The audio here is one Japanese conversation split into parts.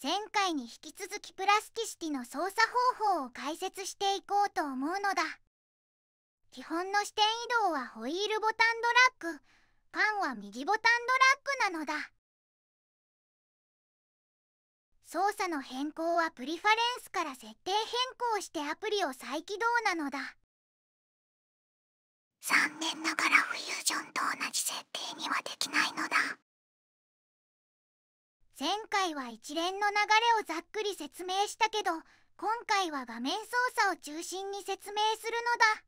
前回に引き続きプラスティシティの操作方法を解説していこうと思うのだ。基本の視点移動はホイールボタンドラッグ缶は右ボタンドラッグなのだ。操作の変更はプリファレンスから設定変更してアプリを再起動なのだ。残念ながらフュージョンと同じ設定にはできないのだ。前回は一連の流れをざっくり説明したけど今回は画面操作を中心に説明するのだ。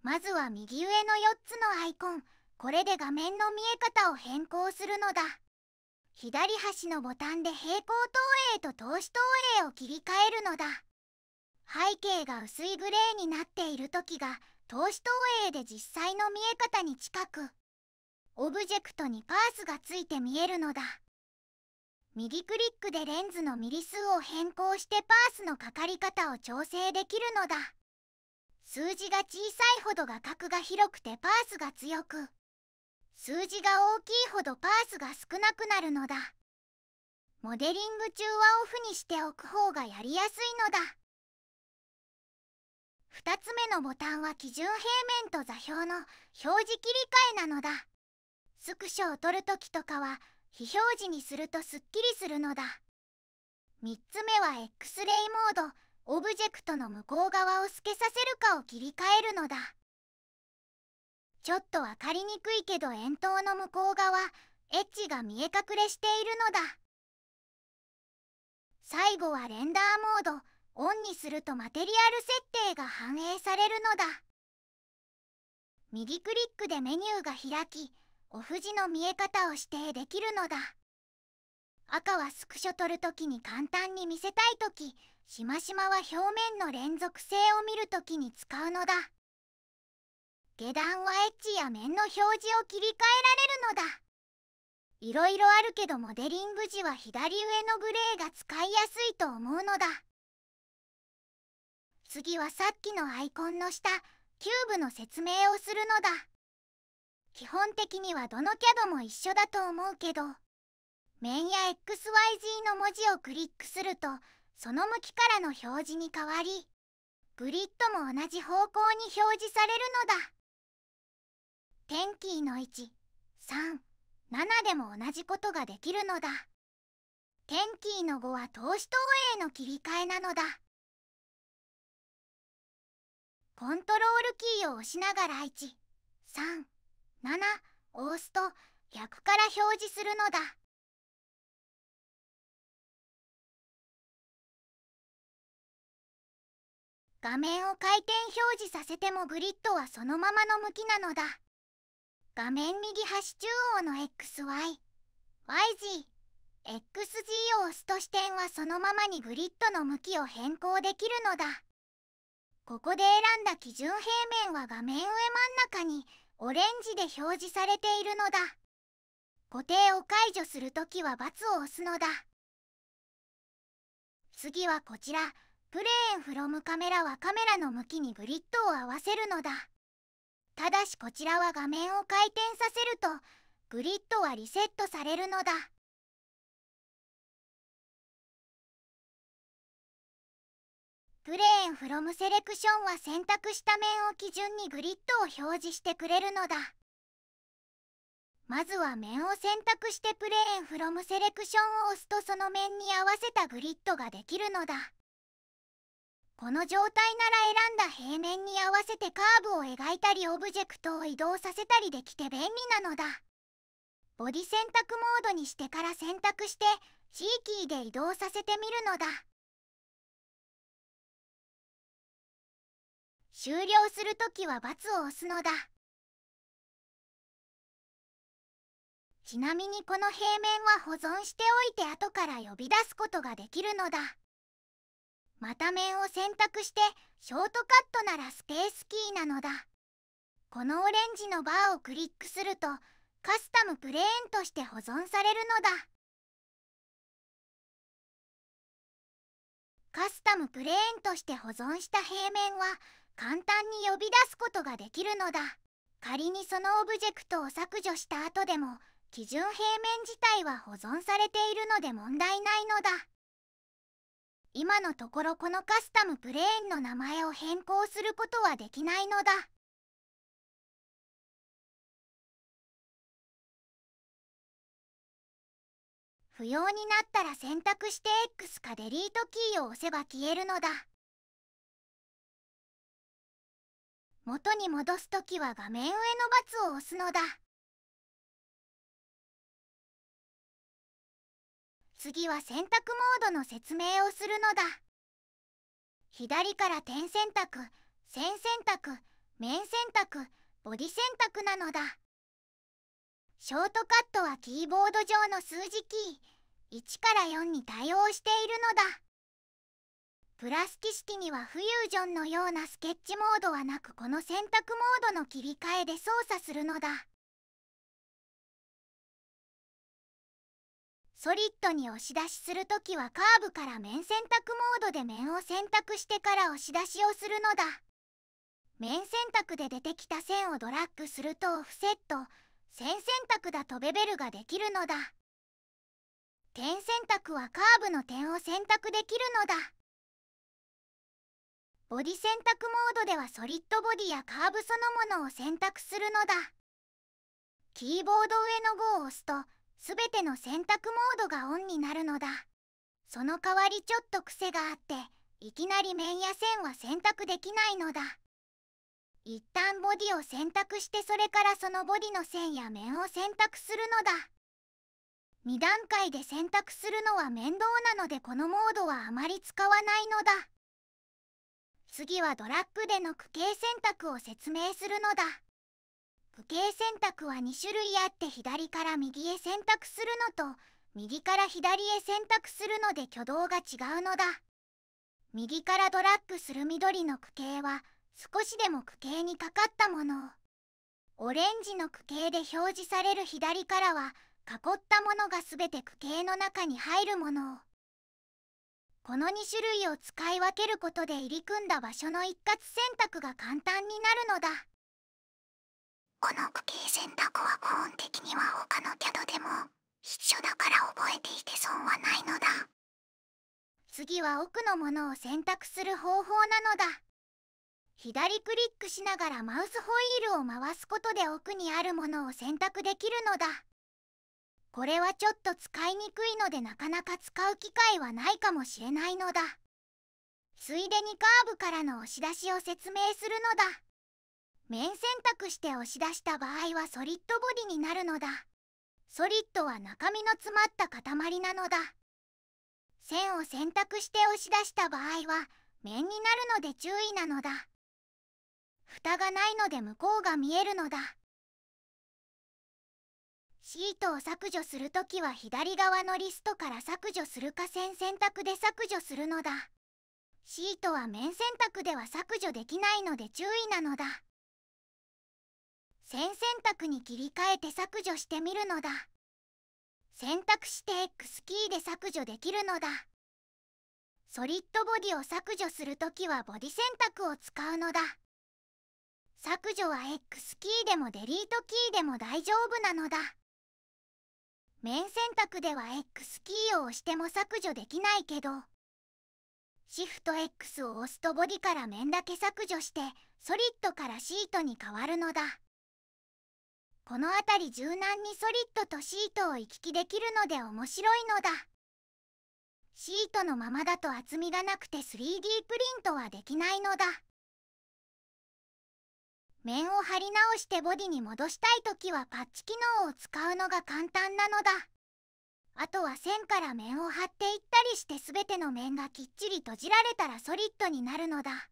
まずは右上の4つのアイコンこれで画面の見え方を変更するのだ。左端のボタンで平行投影と投資投影を切り替えるのだ。背景が薄いグレーになっている時が投資投影で実際の見え方に近くオブジェクトにパースがついて見えるのだ。右クリックでレンズのミリ数を変更してパースのかかり方を調整できるのだ。数字が小さいほど画角が広くてパースが強く。数字が大きいほどパースが少なくなるのだ。モデリング中はオフにしておく方がやりやすいのだ。2つ目のボタンは基準平面と座標の表示切り替えなのだ。スクショを撮るときとかは非表示にするとすっきりするのだ。3つ目は X レイモードオブジェクトの向こう側を透けさせるかを切り替えるのだ。ちょっと分かりにくいけど円筒の向こう側エッジが見え隠れしているのだ。最後はレンダーモードオンにするとマテリアル設定が反映されるのだ。右クリックでメニューが開きオフ時の見え方を指定できるのだ。赤はスクショ撮るときに簡単に見せたいときしましまは表面の連続性を見るときに使うのだ。下段はエッジや面の表示を切り替えられるのだ。いろいろあるけどモデリング時は左上のグレーが使いやすいと思うのだ。次はさっきのアイコンの下キューブの説明をするのだ。基本的にはどの CAD も一緒だと思うけど面や XYZ の文字をクリックするとその向きからの表示に変わりグリッドも同じ方向に表示されるのだ。点キーの137でも同じことができるのだ。点キーの5は投資投影の切り替えなのだ。コントロールキーを押しながら1 3 7を押すと逆から表示するのだ。画面を回転表示させてもグリッドはそのままの向きなのだ。画面右端中央の XY YG XG を押すと視点はそのままにグリッドの向きを変更できるのだ。ここで選んだ基準平面は画面上真ん中にオレンジで表示されているのだ。固定を解除するときは×を押すのだ。次はこちら。プレーンフロムカメラはカメラの向きにグリッドを合わせるのだ。ただしこちらは画面を回転させるとグリッドはリセットされるのだ。プレーンフロムセレクションは選択した面を基準にグリッドを表示してくれるのだ。まずは面を選択してプレーンフロムセレクションを押すとその面に合わせたグリッドができるのだ。この状態なら選んだ平面に合わせてカーブを描いたりオブジェクトを移動させたりできて便利なのだ。ボディ選択モードにしてから選択して C キーで移動させてみるのだ。終了するときは×を押すのだ。ちなみにこの平面は保存しておいて後から呼び出すことができるのだ。また面を選択してショートカットならスペースキーなのだ。このオレンジのバーをクリックするとカスタムプレーンとして保存されるのだ。カスタムプレーンとして保存した平面は簡単に呼び出すことができるのだ。仮にそのオブジェクトを削除した後でも基準平面自体は保存されているので問題ないのだ。今のところこのカスタムプレーンの名前を変更することはできないのだ。不要になったら選択して X かデリートキーを押せば消えるのだ。元に戻すときは画面上の×を押すのだ。次は選択モードの説明をするのだ。左から点選択線選択面選択ボディ選択なのだ。ショートカットはキーボード上の数字キー1から4に対応しているのだ。プラスティシティにはフュージョンのようなスケッチモードはなくこの選択モードの切り替えで操作するのだ。ソリッドに押し出しするときはカーブから面選択モードで面を選択してから押し出しをするのだ。面選択で出てきた線をドラッグするとオフセット。線選択だとベベルができるのだ。点選択はカーブの点を選択できるのだ。ボディ選択モードではソリッドボディやカーブそのものを選択するのだ。キーボード上の5を押すとすべての選択モードがオンになるのだ。その代わりちょっと癖があっていきなり面や線は選択できないのだ。一旦ボディを選択してそれからそのボディの線や面を選択するのだ。2段階で選択するのは面倒なのでこのモードはあまり使わないのだ。次はドラッグでの区形選択を説明するのだ。区形選択は2種類あって左から右へ選択するのと右から左へ選択するので挙動が違うのだ。右からドラッグする緑の区形は少しでも区形にかかったものを。オレンジの区形で表示される左からは囲ったものが全て区形の中に入るものを。この2種類を使い分けることで入り組んだ場所の一括選択が簡単になるのだ。この区形選択は基本的には他の CAD でも一緒だから覚えていて損はないのだ。次は奥のものを選択する方法なのだ。左クリックしながらマウスホイールを回すことで奥にあるものを選択できるのだこれはちょっと使いにくいのでなかなか使う機会はないかもしれないのだ。ついでにカーブからの押し出しを説明するのだ。面選択して押し出した場合はソリッドボディになるのだ。ソリッドは中身の詰まった塊なのだ。線を選択して押し出した場合は面になるので注意なのだ。蓋がないので向こうが見えるのだ。シートを削除するときは左側のリストから削除するか線選択で削除するのだ。シートは面選択では削除できないので注意なのだ。線選択に切り替えて削除してみるのだ。選択して X キーで削除できるのだ。ソリッドボディを削除するときはボディ選択を使うのだ。削除は X キーでもデリートキーでも大丈夫なのだ。面選択では X キーを押しても削除できないけどシフト X を押すとボディから面だけ削除してソリッドからシートに変わるのだ。この辺り柔軟にソリッドとシートを行き来できるので面白いのだ。シートのままだと厚みがなくて 3D プリントはできないのだ。面を貼り直してボディに戻したい時はパッチ機能を使うのが簡単なのだ。あとは線から面を貼っていったりして全ての面がきっちり閉じられたらソリッドになるのだ。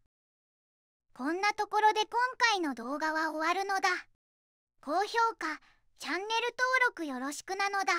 こんなところで今回の動画は終わるのだ。高評価チャンネル登録よろしくなのだ。